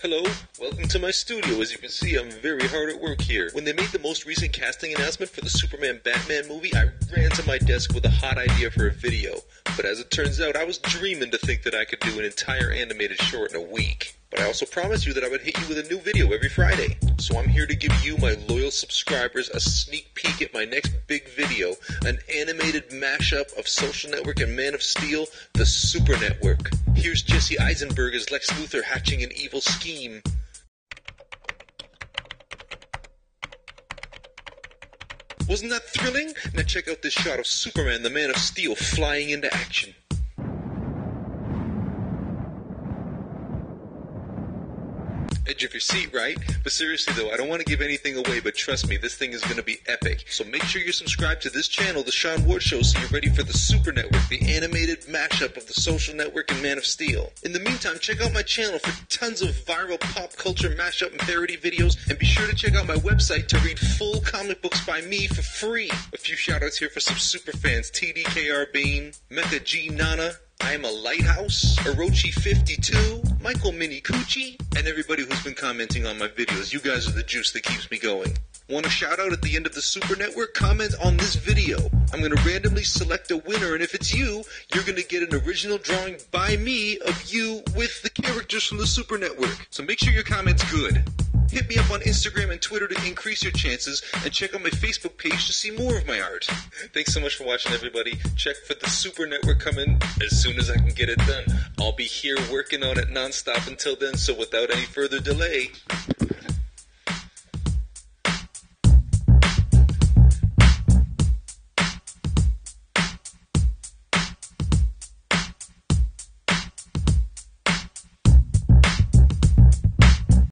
Hello, welcome to my studio. As you can see, I'm very hard at work here. When they made the most recent casting announcement for the Superman Batman movie, I ran to my desk with a hot idea for a video. But as it turns out, I was dreaming to think that I could do an entire animated short in a week. But I also promised you that I would hit you with a new video every Friday. So I'm here to give you, my loyal subscribers, a sneak peek at my next big video, an animated mashup of Social Network and Man of Steel, the Super Network. Here's Jesse Eisenberg as Lex Luthor hatching an evil scheme. Wasn't that thrilling? Now check out this shot of Superman, the Man of Steel, flying into action. Edge of your seat, right? But seriously though, I don't want to give anything away, but trust me, this thing is going to be epic. So make sure you're subscribed to this channel, The Sean Ward Show, so you're ready for the Super Network, the animated mashup of the Social Network and Man of Steel. In the meantime, check out my channel for tons of viral pop culture mashup and parody videos, and be sure to check out my website to read full comic books by me for free. A few shoutouts here for some super fans, TDKR Bean, G Nana, I am a lighthouse, Orochi52, Michael Minicucci, and everybody who's been commenting on my videos. You guys are the juice that keeps me going. Want a shout out at the end of the Super Network? Comment on this video. I'm going to randomly select a winner, and if it's you, you're going to get an original drawing by me of you with the characters from the Super Network. So make sure your comment's good. Hit me up on Instagram and Twitter to increase your chances, and check out my Facebook page to see more of my art. Thanks so much for watching, everybody. Check for the Super Network coming as soon as I can get it done. I'll be here working on it nonstop until then, so without any further delay,